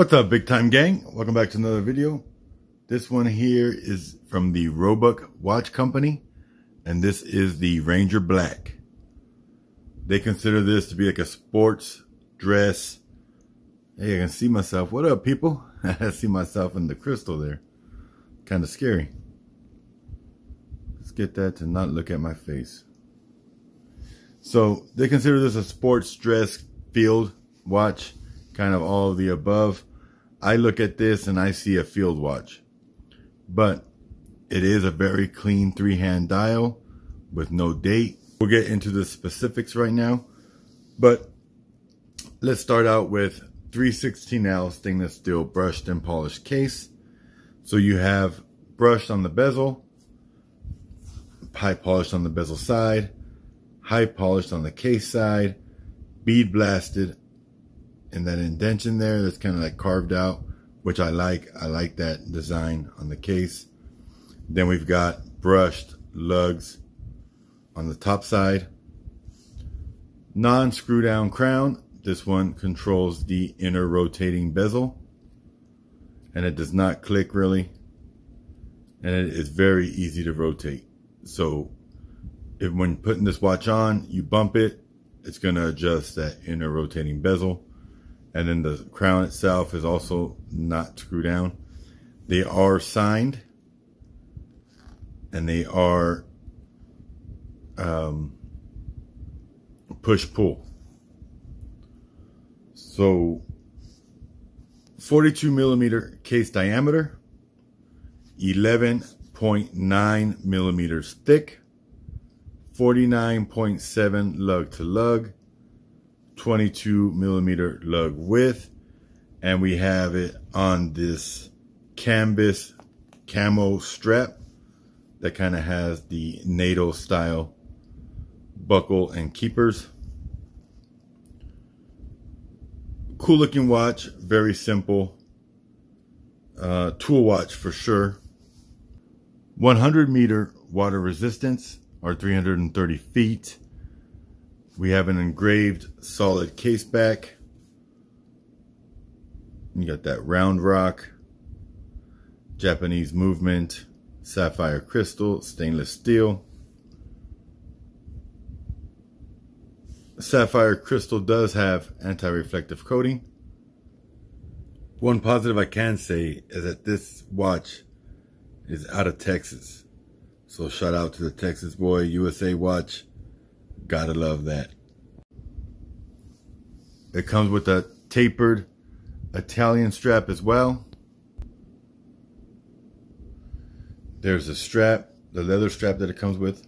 What's up, big time gang? Welcome back to another video. This one here is from the Roebuck Watch Company, and this is the Ranger Black. They consider this to be like a sports dress. Hey, I can see myself. What up, people? I see myself in the crystal there. Kind of scary. Let's get that to not look at my face. So they consider this a sports dress field watch kind of all of the above. I look at this and I see a field watch, but it is a very clean three hand dial with no date. We'll get into the specifics right now, but let's start out with 316L stainless steel brushed and polished case. So you have brushed on the bezel, high polished on the bezel side, high polished on the case side, bead blasted and that indention there that's kind of like carved out, which I like. I like that design on the case. Then we've got brushed lugs on the top side. Non-screw down crown. This one controls the inner rotating bezel. And it does not click really. And it is very easy to rotate. So if when putting this watch on, you bump it, it's going to adjust that inner rotating bezel and then the crown itself is also not screwed down. They are signed and they are um, push pull. So 42 millimeter case diameter, 11.9 millimeters thick, 49.7 lug to lug, 22 millimeter lug width. And we have it on this canvas camo strap that kind of has the NATO style buckle and keepers. Cool looking watch, very simple. Uh, tool watch for sure. 100 meter water resistance or 330 feet. We have an engraved solid case back. You got that round rock, Japanese movement, sapphire crystal, stainless steel. Sapphire crystal does have anti-reflective coating. One positive I can say is that this watch is out of Texas. So shout out to the Texas boy, USA watch. Gotta love that. It comes with a tapered Italian strap as well. There's a strap, the leather strap that it comes with.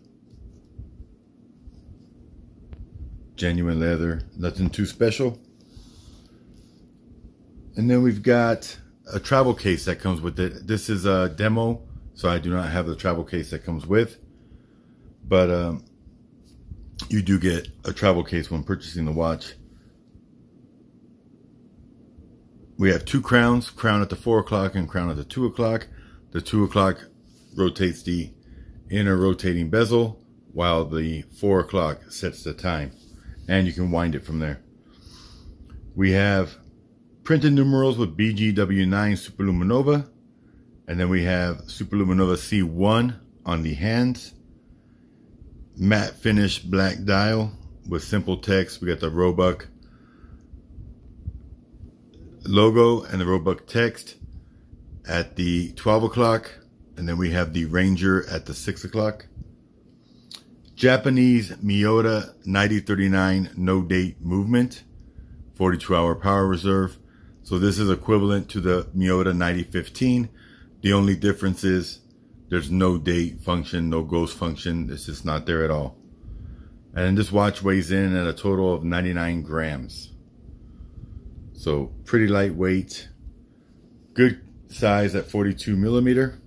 Genuine leather, nothing too special. And then we've got a travel case that comes with it. This is a demo, so I do not have the travel case that comes with. But um, you do get a travel case when purchasing the watch. We have two crowns, crown at the four o'clock and crown at the two o'clock. The two o'clock rotates the inner rotating bezel while the four o'clock sets the time and you can wind it from there. We have printed numerals with BGW9 Super-LumiNova and then we have Super-LumiNova C1 on the hands matte finish black dial with simple text. We got the Roebuck logo and the Roebuck text at the 12 o'clock. And then we have the Ranger at the 6 o'clock. Japanese Miyota 9039 no date movement, 42 hour power reserve. So this is equivalent to the Miyota 9015. The only difference is there's no date function, no ghost function. It's just not there at all. And this watch weighs in at a total of 99 grams. So pretty lightweight. Good size at 42 millimeter.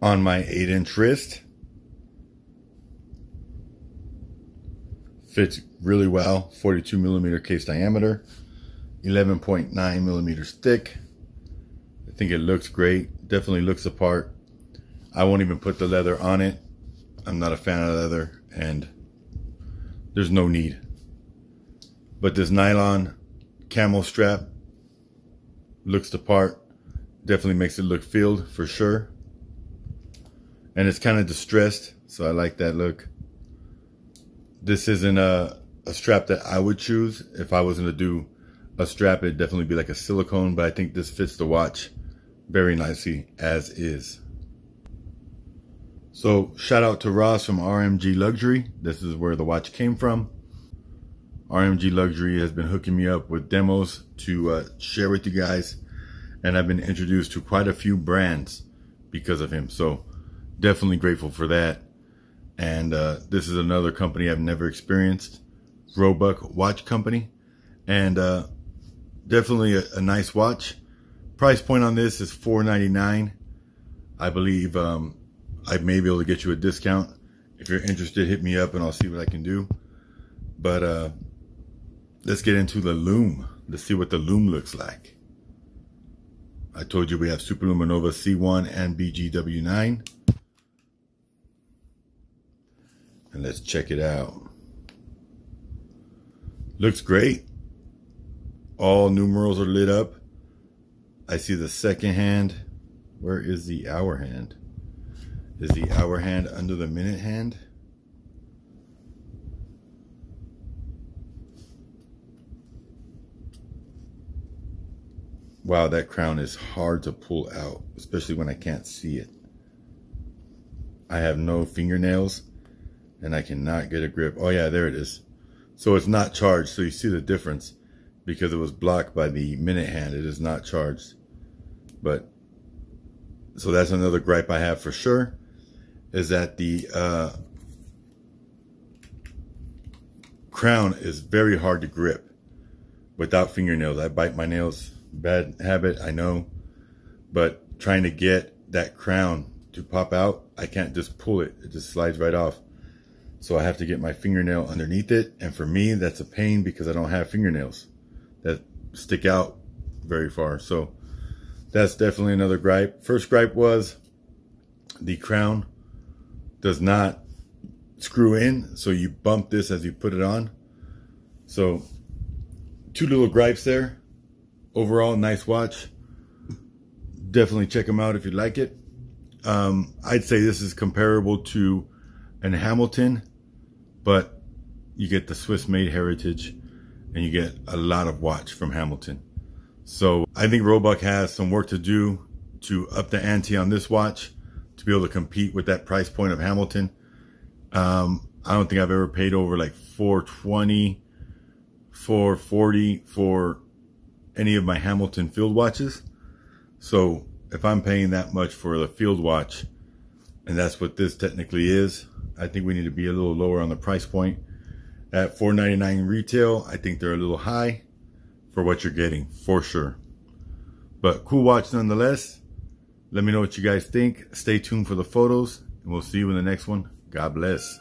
On my 8 inch wrist. Fits really well. 42 millimeter case diameter. 11.9 millimeters thick. I think it looks great. Definitely looks the part. I won't even put the leather on it. I'm not a fan of leather and there's no need. But this nylon camel strap looks the part. Definitely makes it look filled for sure. And it's kind of distressed, so I like that look. This isn't a, a strap that I would choose. If I was going to do a strap, it'd definitely be like a silicone, but I think this fits the watch very nicely as is. So shout out to Ross from RMG Luxury. This is where the watch came from. RMG Luxury has been hooking me up with demos to uh, share with you guys. And I've been introduced to quite a few brands because of him. So definitely grateful for that. And uh, this is another company I've never experienced. Roebuck Watch Company. And uh, definitely a, a, nice watch. Price point on this is $4.99. I believe um, I may be able to get you a discount. If you're interested, hit me up and I'll see what I can do. But uh, let's get into the loom. Let's see what the loom looks like. I told you we have Super-LumiNova C1 and BGW9. And let's check it out. Looks great. All numerals are lit up. I see the second hand. Where is the hour hand? Is the hour hand under the minute hand? Wow, that crown is hard to pull out, especially when I can't see it. I have no fingernails and I cannot get a grip. Oh yeah, there it is. So it's not charged. So you see the difference because it was blocked by the minute hand. It is not charged. But so that's another gripe I have for sure is that the uh, crown is very hard to grip without fingernails. I bite my nails, bad habit, I know, but trying to get that crown to pop out, I can't just pull it. It just slides right off. So I have to get my fingernail underneath it. And for me, that's a pain because I don't have fingernails that stick out very far. So that's definitely another gripe. First gripe was the crown does not screw in. So you bump this as you put it on. So two little gripes there. Overall, nice watch. Definitely check them out if you like it. Um, I'd say this is comparable to an Hamilton, but you get the Swiss made heritage and you get a lot of watch from Hamilton. So I think Roebuck has some work to do to up the ante on this watch to be able to compete with that price point of Hamilton. Um, I don't think I've ever paid over like 420, 440 for any of my Hamilton field watches. So if I'm paying that much for the field watch, and that's what this technically is, I think we need to be a little lower on the price point. At 4.99 retail, I think they're a little high for what you're getting, for sure. But cool watch nonetheless. Let me know what you guys think. Stay tuned for the photos, and we'll see you in the next one. God bless.